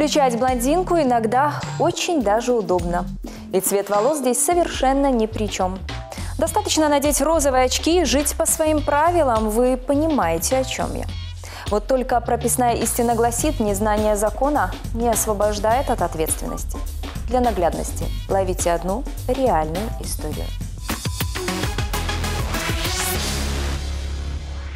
Включать блондинку иногда очень даже удобно. И цвет волос здесь совершенно ни при чем. Достаточно надеть розовые очки и жить по своим правилам. Вы понимаете, о чем я. Вот только прописная истина гласит, незнание закона не освобождает от ответственности. Для наглядности ловите одну реальную историю.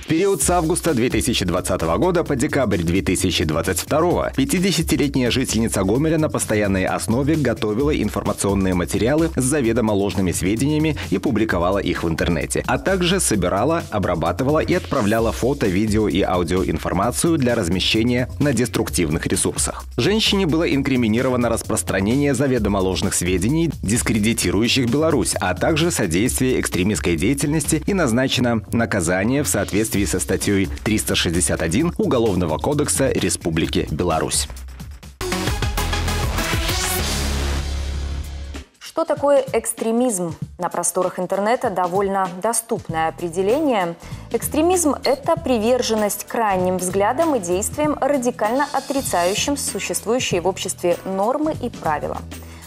В период с августа 2020 года по декабрь 2022 50-летняя жительница Гомеля на постоянной основе готовила информационные материалы с заведомо ложными сведениями и публиковала их в интернете, а также собирала, обрабатывала и отправляла фото, видео и аудиоинформацию для размещения на деструктивных ресурсах. Женщине было инкриминировано распространение заведомо ложных сведений, дискредитирующих Беларусь, а также содействие экстремистской деятельности и назначено наказание в соответствии соответствии со статьей 361 Уголовного кодекса Республики Беларусь. Что такое экстремизм? На просторах интернета довольно доступное определение. Экстремизм – это приверженность крайним взглядам и действиям, радикально отрицающим существующие в обществе нормы и правила.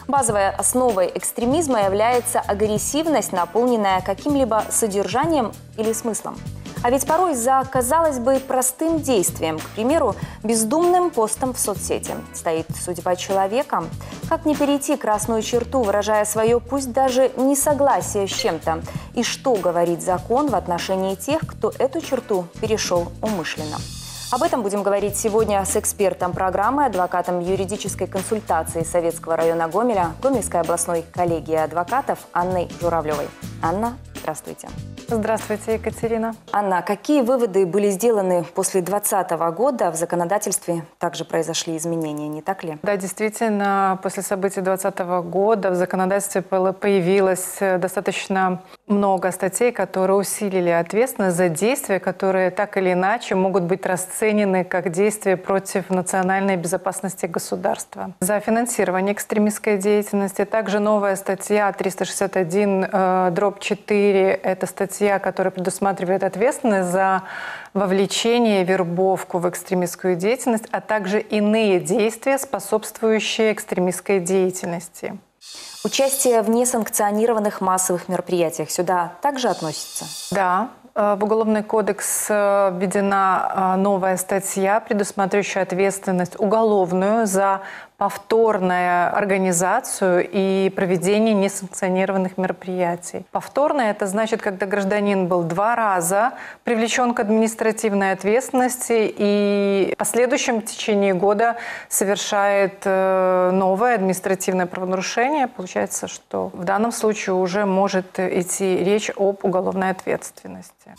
Базовой основой экстремизма является агрессивность, наполненная каким-либо содержанием или смыслом – а ведь порой за, казалось бы, простым действием, к примеру, бездумным постом в соцсети, стоит судьба человека. Как не перейти красную черту, выражая свое, пусть даже несогласие с чем-то? И что говорит закон в отношении тех, кто эту черту перешел умышленно? Об этом будем говорить сегодня с экспертом программы, адвокатом юридической консультации Советского района Гомеля, Гомельской областной коллегии адвокатов Анной Журавлевой. Анна, здравствуйте. Здравствуйте, Екатерина. Анна, какие выводы были сделаны после 2020 года? В законодательстве также произошли изменения, не так ли? Да, действительно, после событий 2020 года в законодательстве появилось э, достаточно много статей, которые усилили ответственность за действия, которые так или иначе могут быть расценены как действия против национальной безопасности государства. За финансирование экстремистской деятельности. Также новая статья 361 э, дробь 4 – это статья которая предусматривает ответственность за вовлечение, вербовку в экстремистскую деятельность, а также иные действия, способствующие экстремистской деятельности. Участие в несанкционированных массовых мероприятиях сюда также относится? Да, э, в Уголовный кодекс э, введена э, новая статья, предусматривающая ответственность уголовную за повторная организацию и проведение несанкционированных мероприятий. Повторное – это значит, когда гражданин был два раза привлечен к административной ответственности и в последующем течение года совершает э, новое административное правонарушение. Получается, что в данном случае уже может идти речь об уголовной ответственности.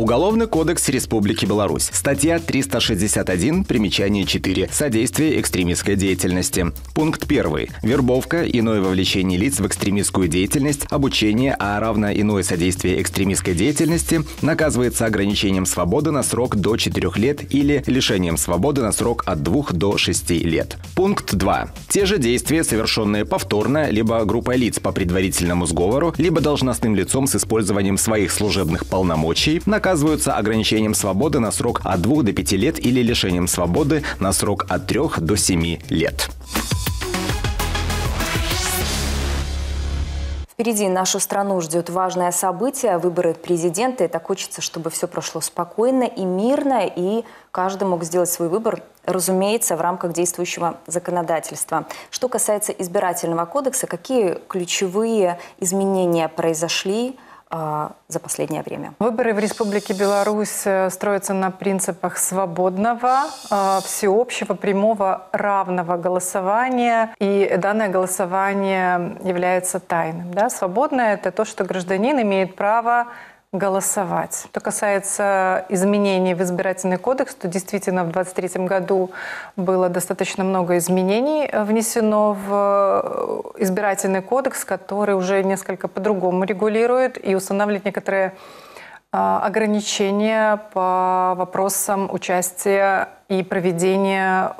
Уголовный кодекс Республики Беларусь. Статья 361, примечание 4. Содействие экстремистской деятельности. Пункт 1. Вербовка, иное вовлечение лиц в экстремистскую деятельность, обучение, а равно иное содействие экстремистской деятельности наказывается ограничением свободы на срок до 4 лет или лишением свободы на срок от 2 до 6 лет. Пункт 2. Те же действия, совершенные повторно, либо группой лиц по предварительному сговору, либо должностным лицом с использованием своих служебных полномочий, наказываются наказываются ограничением свободы на срок от 2 до 5 лет или лишением свободы на срок от 3 до 7 лет. Впереди нашу страну ждет важное событие – выборы президента. И так хочется, чтобы все прошло спокойно и мирно, и каждый мог сделать свой выбор, разумеется, в рамках действующего законодательства. Что касается избирательного кодекса, какие ключевые изменения произошли – за последнее время. Выборы в Республике Беларусь э, строятся на принципах свободного, э, всеобщего, прямого, равного голосования. И данное голосование является тайным. Да? Свободное – это то, что гражданин имеет право голосовать. Что касается изменений в избирательный кодекс, то действительно в 2023 году было достаточно много изменений э, внесено в э, избирательный кодекс, который уже несколько по-другому регулирует и устанавливает некоторые а, ограничения по вопросам участия и проведения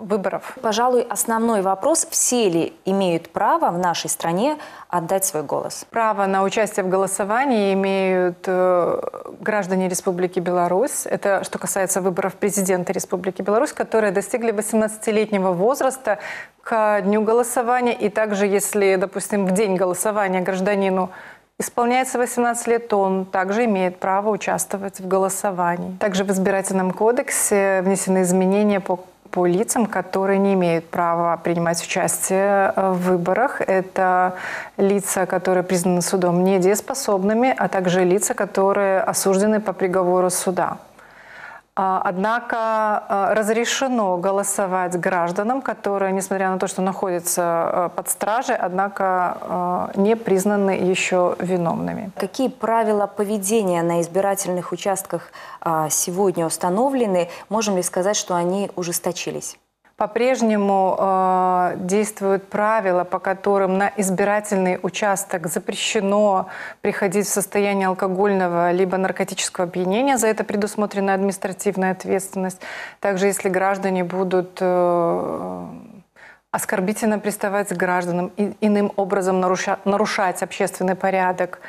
выборов. Пожалуй, основной вопрос, все ли имеют право в нашей стране отдать свой голос? Право на участие в голосовании имеют э, граждане Республики Беларусь. Это что касается выборов президента Республики Беларусь, которые достигли 18-летнего возраста к дню голосования. И также, если, допустим, в день голосования гражданину исполняется 18 лет, то он также имеет право участвовать в голосовании. Также в избирательном кодексе внесены изменения по по лицам, которые не имеют права принимать участие э, в выборах. Это лица, которые признаны судом недееспособными, а также лица, которые осуждены по приговору суда. А, однако а, разрешено голосовать гражданам, которые, несмотря на то, что находятся а, под стражей, однако не признаны еще виновными. Какие правила поведения на избирательных участках сегодня установлены? Можем ли сказать, что они ужесточились? По-прежнему э, действуют правила, по которым на избирательный участок запрещено приходить в состояние алкогольного либо наркотического опьянения. За это предусмотрена административная ответственность. Также, если граждане будут э, оскорбительно приставать к гражданам, и, иным образом наруша, нарушать общественный порядок,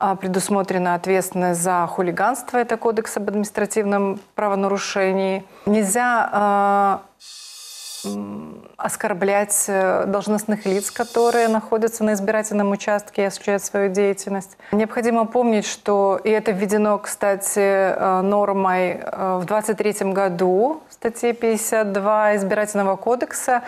э, предусмотрена ответственность за хулиганство. Это кодекс об административном правонарушении. Нельзя э, оскорблять э, должностных лиц, которые находятся на избирательном участке и осуществляют свою деятельность. Необходимо помнить, что, и это введено, кстати, э, нормой э, в 2023 году, в статье 52 избирательного кодекса,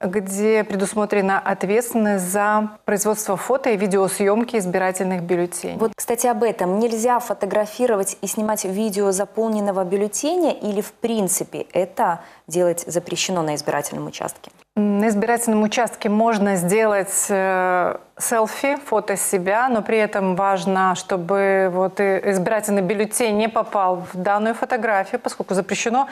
где предусмотрена ответственность за производство фото и видеосъемки избирательных бюллетеней. Вот, кстати, об этом. Нельзя фотографировать и снимать видео заполненного бюллетеня или, в принципе, это делать запрещено на избирательном участке? На избирательном участке можно сделать э, селфи, фото себя, но при этом важно, чтобы вот избирательный бюллетень не попал в данную фотографию, поскольку запрещено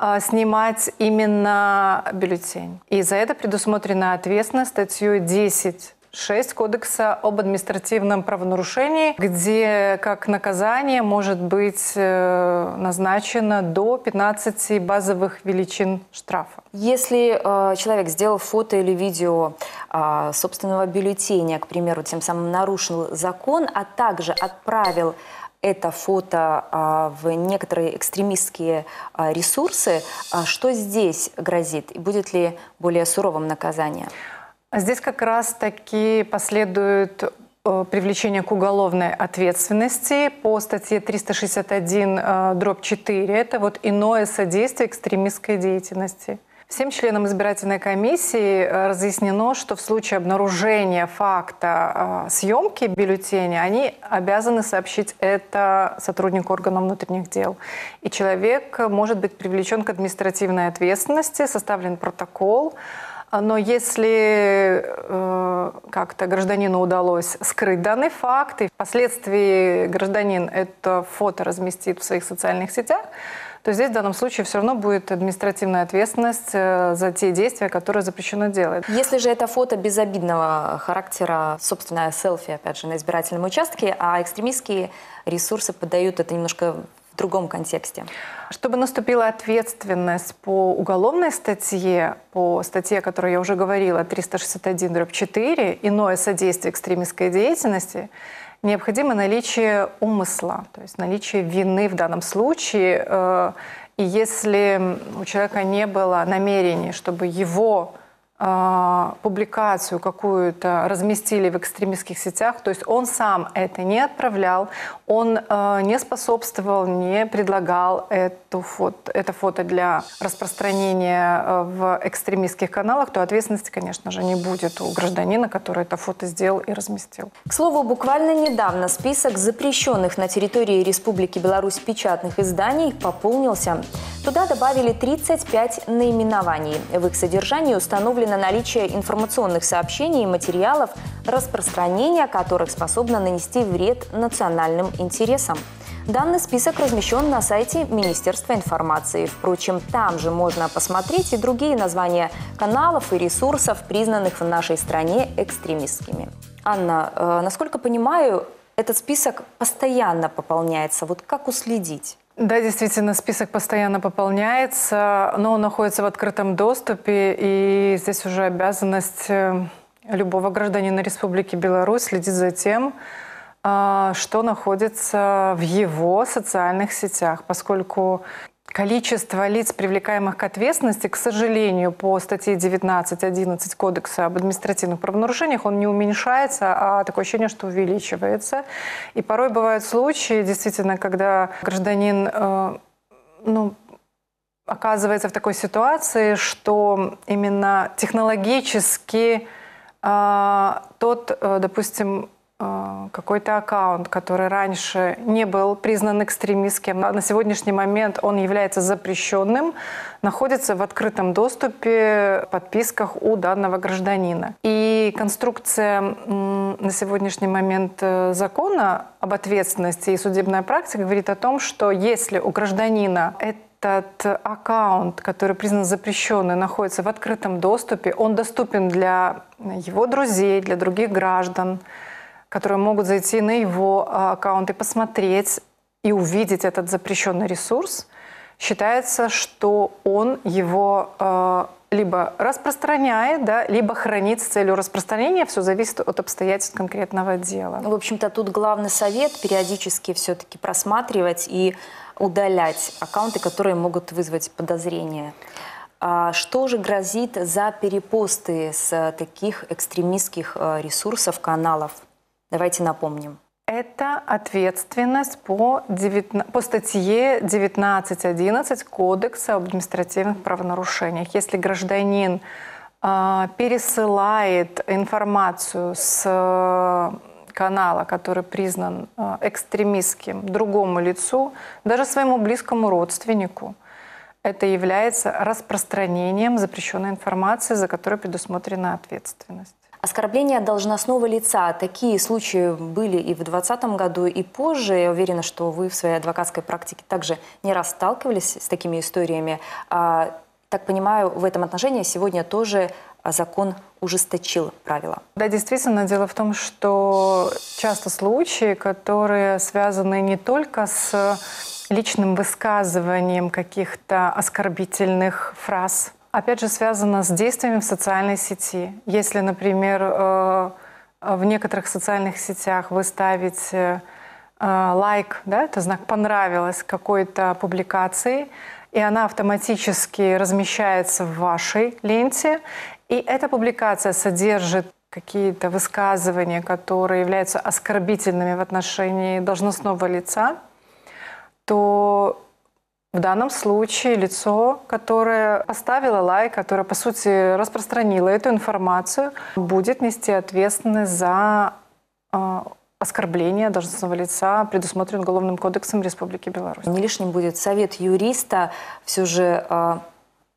э, снимать именно бюллетень. И за это предусмотрена ответственность статьей 10 6 Кодекса об административном правонарушении, где как наказание может быть э, назначено до 15 базовых величин штрафа. Если э, человек сделал фото или видео э, собственного бюллетеня, к примеру, тем самым нарушил закон, а также отправил это фото а, в некоторые экстремистские а, ресурсы, а, что здесь грозит? И будет ли более суровым наказание? Здесь как раз-таки последует э, привлечение к уголовной ответственности по статье 361 э, дробь 4. Это вот иное содействие экстремистской деятельности. Всем членам избирательной комиссии э, разъяснено, что в случае обнаружения факта съемки бюллетеня они обязаны сообщить это сотруднику органов внутренних дел. И человек может быть привлечен к административной ответственности, составлен протокол, но если э, как-то гражданину удалось скрыть данный факт, и впоследствии гражданин это фото разместит в своих социальных сетях, то здесь в данном случае все равно будет административная ответственность э, за те действия, которые запрещено делать. Если же это фото безобидного характера, собственное селфи, опять же, на избирательном участке, а экстремистские ресурсы подают это немножко в другом контексте. Чтобы наступила ответственность по уголовной статье, по статье, о которой я уже говорила, 361-4, иное содействие экстремистской деятельности, необходимо наличие умысла, то есть наличие вины в данном случае. Э, и если у человека не было намерения, чтобы его публикацию какую-то разместили в экстремистских сетях, то есть он сам это не отправлял, он э, не способствовал, не предлагал эту фото, это фото для распространения э, в экстремистских каналах, то ответственности, конечно же, не будет у гражданина, который это фото сделал и разместил. К слову, буквально недавно список запрещенных на территории Республики Беларусь печатных изданий пополнился. Туда добавили 35 наименований. В их содержании установлено наличие информационных сообщений и материалов, распространение которых способно нанести вред национальным интересам. Данный список размещен на сайте Министерства информации. Впрочем, там же можно посмотреть и другие названия каналов и ресурсов, признанных в нашей стране экстремистскими. Анна, э, насколько понимаю, этот список постоянно пополняется. Вот как уследить? Да, действительно, список постоянно пополняется, но он находится в открытом доступе, и здесь уже обязанность э, любого гражданина Республики Беларусь следить за тем, а, что находится в его социальных сетях, поскольку Количество лиц, привлекаемых к ответственности, к сожалению, по статье 19.11 Кодекса об административных правонарушениях, он не уменьшается, а такое ощущение, что увеличивается. И порой бывают случаи, действительно, когда гражданин э, ну, оказывается в такой ситуации, что именно технологически э, тот, э, допустим, какой-то аккаунт, который раньше не был признан экстремистским, а на сегодняшний момент он является запрещенным, находится в открытом доступе в подписках у данного гражданина. И конструкция на сегодняшний момент э, закона об ответственности и судебная практика говорит о том, что если у гражданина этот аккаунт, который признан запрещенным, находится в открытом доступе, он доступен для его друзей, для других граждан, которые могут зайти на его а, аккаунт и посмотреть и увидеть этот запрещенный ресурс, считается, что он его э, либо распространяет, да, либо хранит с целью распространения. Все зависит от обстоятельств конкретного дела. В общем-то, тут главный совет периодически все-таки просматривать и удалять аккаунты, которые могут вызвать подозрения. А что же грозит за перепосты с таких экстремистских э, ресурсов, каналов? Давайте напомним. Это ответственность по, 19, по статье 19.11 Кодекса об административных правонарушениях. Если гражданин э, пересылает информацию с э, канала, который признан э, экстремистским, другому лицу, даже своему близкому родственнику, это является распространением запрещенной информации, за которую предусмотрена ответственность. Оскорбление должностного лица. Такие случаи были и в 2020 году, и позже. Я уверена, что вы в своей адвокатской практике также не раз сталкивались с такими историями. А, так понимаю, в этом отношении сегодня тоже закон ужесточил правила. Да, действительно, дело в том, что часто случаи, которые связаны не только с личным высказыванием каких-то оскорбительных фраз, опять же, связано с действиями в социальной сети. Если, например, э, в некоторых социальных сетях вы ставите э, лайк, да, это знак «понравилось» какой-то публикации, и она автоматически размещается в вашей ленте, и эта публикация содержит какие-то высказывания, которые являются оскорбительными в отношении должностного лица, то в данном случае лицо, которое поставило лайк, которое, по сути, распространило эту информацию, будет нести ответственность за э, оскорбление должностного лица, предусмотрен Уголовным кодексом Республики Беларусь. Не лишним будет совет юриста все же, э,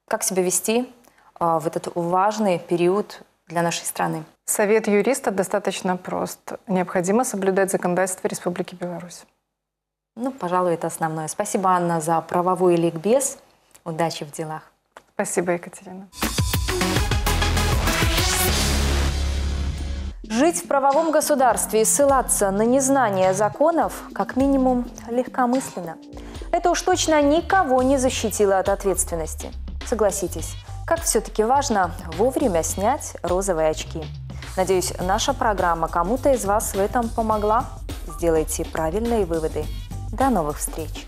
как себя вести э, в этот важный период для нашей страны. Совет юриста достаточно прост. Необходимо соблюдать законодательство Республики Беларусь. Ну, пожалуй, это основное. Спасибо, Анна, за правовой ликбез. Удачи в делах. Спасибо, Екатерина. Жить в правовом государстве и ссылаться на незнание законов как минимум легкомысленно. Это уж точно никого не защитило от ответственности. Согласитесь, как все-таки важно вовремя снять розовые очки. Надеюсь, наша программа кому-то из вас в этом помогла. Сделайте правильные выводы. До новых встреч!